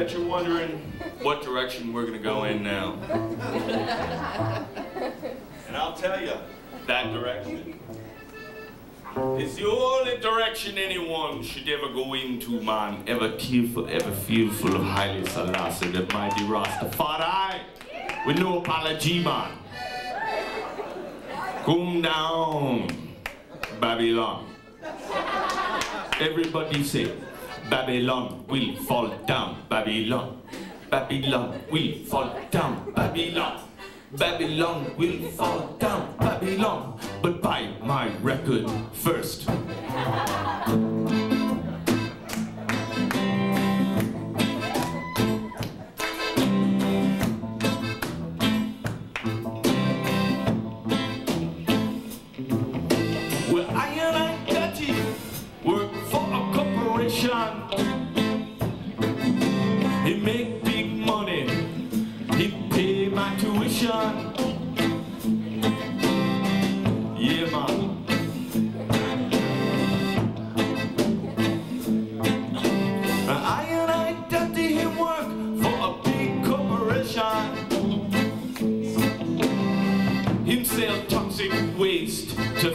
bet you're wondering what direction we're gonna go in now. And I'll tell you, that direction is the only direction anyone should ever go into, man. Ever tearful, ever fearful of Haile Selassie, the mighty Rastafari, with no apology, man. Come down, Babylon. Everybody say, Babylon will fall down, Babylon. Babylon will fall down, Babylon. Babylon will fall down, Babylon. But buy my record first. He make big money. He pay my tuition. Yeah, man. I and I dirty him work for a big corporation. Him sell toxic waste to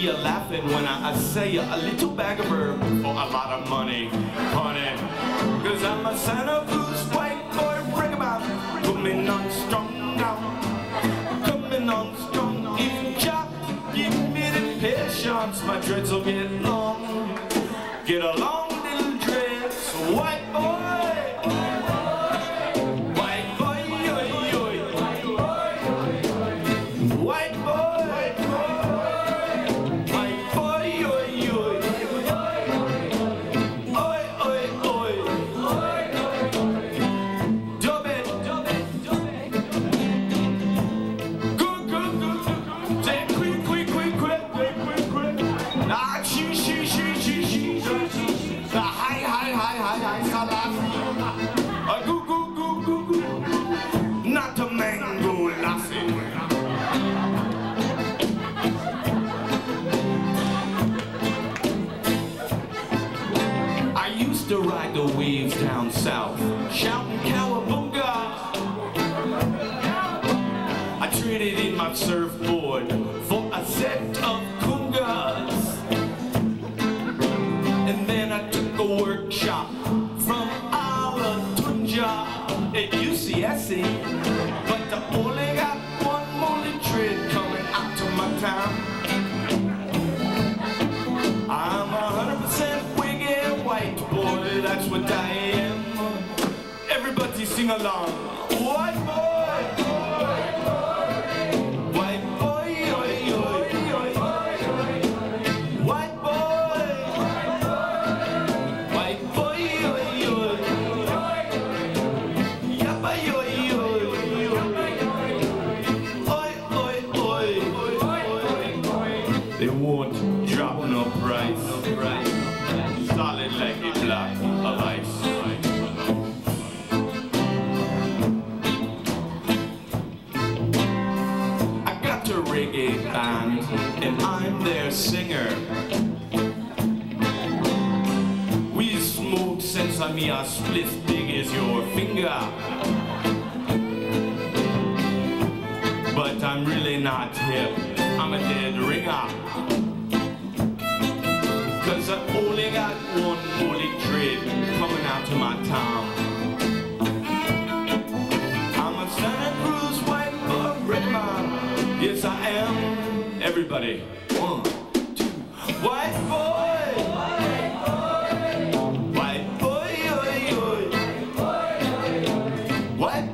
you laughing when I, I say a little bag of herb for a lot of money, honey. Cause I'm a Santa Cruz white boy, bring about coming on strong now. Coming on strong, if Jah give me the patience, my dreads will get long. Get along, little dreads, white boy. To ride the waves down south, shouting cowabunga. I traded in my surfboard what I am. Everybody sing along. Band and I'm their singer. We smoke since I'm a spliff big as your finger. but I'm really not hip. I'm a dead ringer. Cause I only got one molly trade coming out to my town. I'm a Santa Cruz Everybody, one, two, white boy! White boy, white boy, White boy,